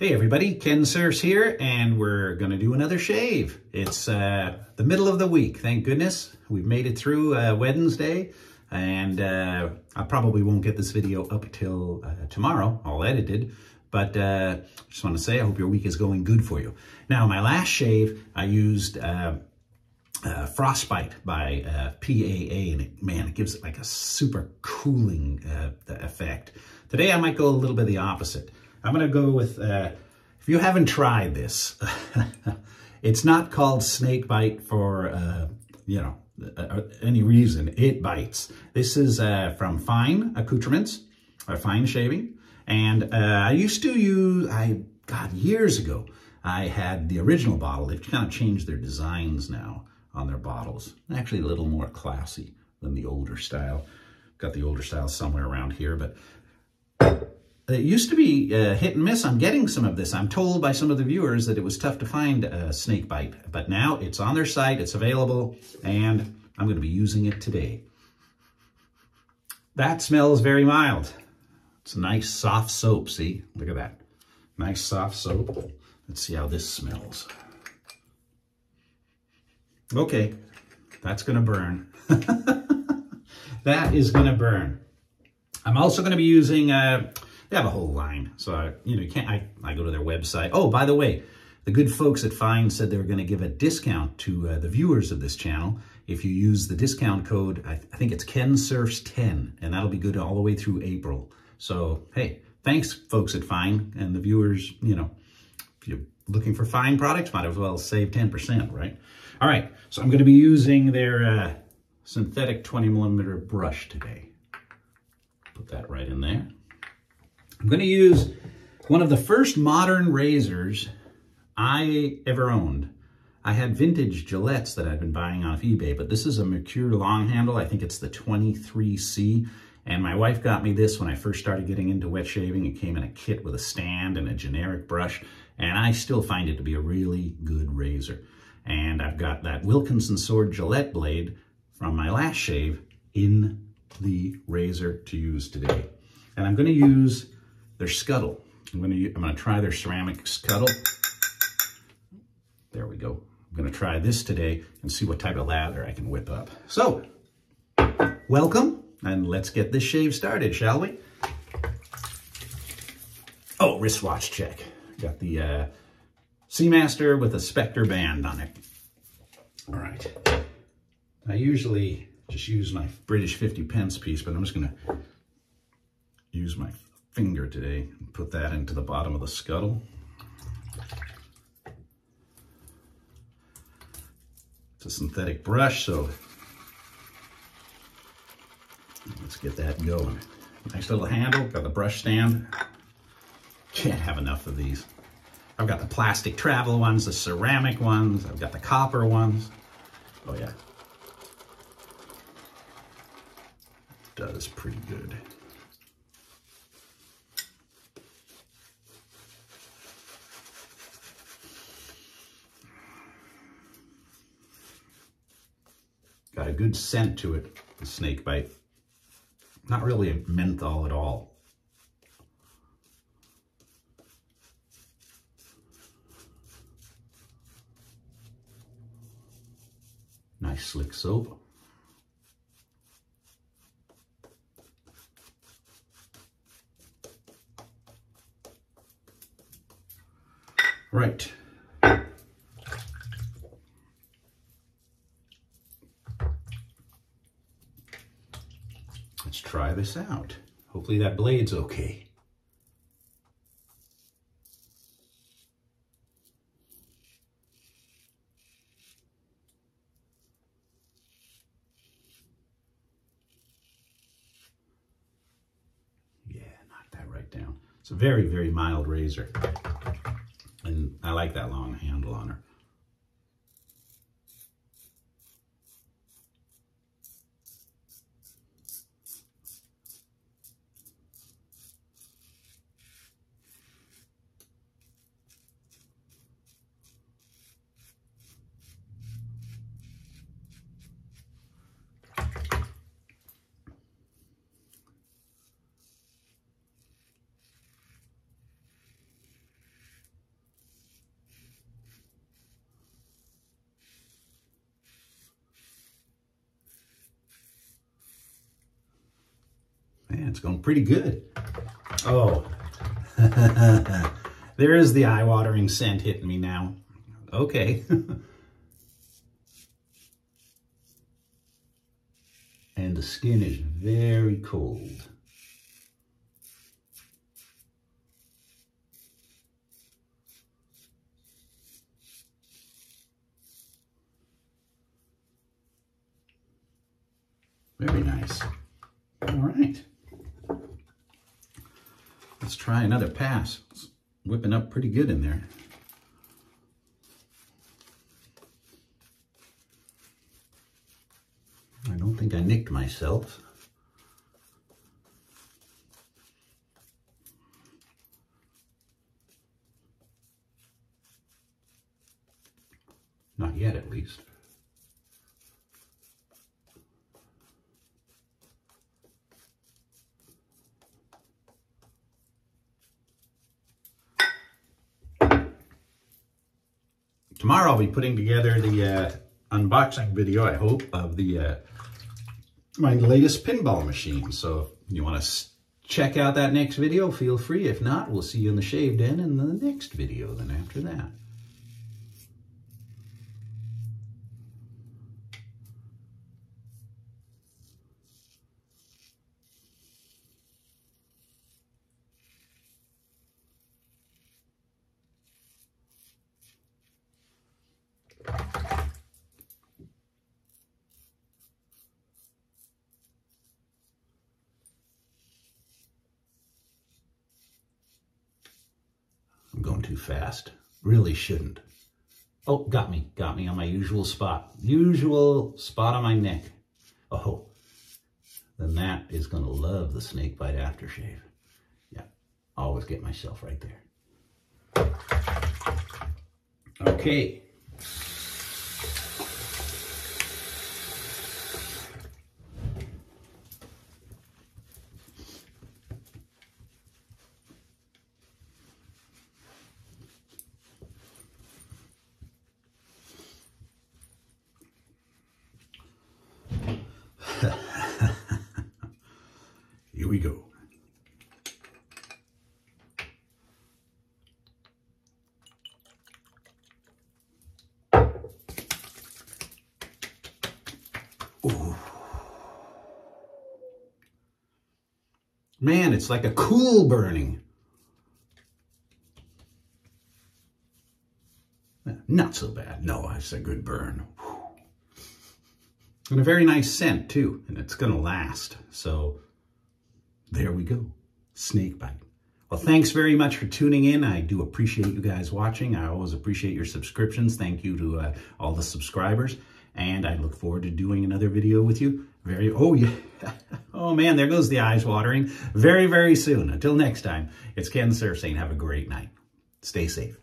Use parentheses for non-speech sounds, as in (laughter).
Hey everybody, Ken Surfs here, and we're gonna do another shave. It's uh, the middle of the week, thank goodness. We've made it through uh, Wednesday, and uh, I probably won't get this video up till uh, tomorrow, all edited, but uh, just wanna say I hope your week is going good for you. Now, my last shave, I used uh, uh, Frostbite by uh, PAA, and it, man, it gives it like a super cooling uh, effect. Today, I might go a little bit the opposite. I'm going to go with, uh, if you haven't tried this, (laughs) it's not called snake bite for, uh, you know, uh, any reason. It bites. This is uh, from Fine Accoutrements, or Fine Shaving. And uh, I used to use, I, God, years ago, I had the original bottle. They've kind of changed their designs now on their bottles. Actually a little more classy than the older style. Got the older style somewhere around here, but it used to be uh, hit and miss on getting some of this. I'm told by some of the viewers that it was tough to find a snake bite, but now it's on their site, it's available, and I'm going to be using it today. That smells very mild. It's a nice soft soap, see? Look at that. Nice soft soap. Let's see how this smells. Okay, that's going to burn. (laughs) that is going to burn. I'm also going to be using... Uh, they have a whole line. So, you know, you can't, I, I go to their website. Oh, by the way, the good folks at Fine said they were going to give a discount to uh, the viewers of this channel if you use the discount code, I, th I think it's KenSurfs10, and that'll be good all the way through April. So, hey, thanks, folks at Fine, and the viewers, you know, if you're looking for fine products, might as well save 10%, right? All right, so I'm going to be using their uh, synthetic 20 millimeter brush today. Put that right in there. I'm going to use one of the first modern razors I ever owned. I had vintage Gillettes that I'd been buying off eBay, but this is a Merkur long handle. I think it's the 23C. And my wife got me this when I first started getting into wet shaving. It came in a kit with a stand and a generic brush. And I still find it to be a really good razor. And I've got that Wilkinson Sword Gillette blade from my last shave in the razor to use today. And I'm going to use their scuttle. I'm gonna, I'm gonna try their ceramic scuttle. There we go. I'm gonna try this today and see what type of lather I can whip up. So, welcome, and let's get this shave started, shall we? Oh, wristwatch check. Got the uh, Seamaster with a Spectre band on it. All right. I usually just use my British 50 pence piece, but I'm just gonna use my finger today and put that into the bottom of the scuttle. It's a synthetic brush, so let's get that going. Nice little handle, got the brush stand. Can't have enough of these. I've got the plastic travel ones, the ceramic ones, I've got the copper ones. Oh yeah. Does pretty good. Got a good scent to it, the snake bite. Not really a menthol at all. Nice slick soap. Right. Try this out. Hopefully that blade's okay. Yeah, knock that right down. It's a very, very mild razor. And I like that long handle on her. It's going pretty good. Oh, (laughs) there is the eye-watering scent hitting me now. Okay. (laughs) and the skin is very cold. Very nice. All right. Let's try another pass. It's whipping up pretty good in there. I don't think I nicked myself. Not yet, at least. Tomorrow I'll be putting together the uh, unboxing video, I hope, of the uh, my latest pinball machine. So if you want to check out that next video, feel free. If not, we'll see you in the shaved Den in the next video then after that. I'm going too fast. Really shouldn't. Oh, got me. Got me on my usual spot. Usual spot on my neck. Oh, then that is going to love the snake bite aftershave. Yeah, always get myself right there. Okay. Here we go. Ooh. Man, it's like a cool burning. Not so bad. No, it's a good burn. And a very nice scent too, and it's going to last. So there we go. Snake bite. Well, thanks very much for tuning in. I do appreciate you guys watching. I always appreciate your subscriptions. Thank you to uh, all the subscribers. And I look forward to doing another video with you very, oh yeah. (laughs) oh man, there goes the eyes watering. Very, very soon. Until next time, it's Ken Surf saying have a great night. Stay safe.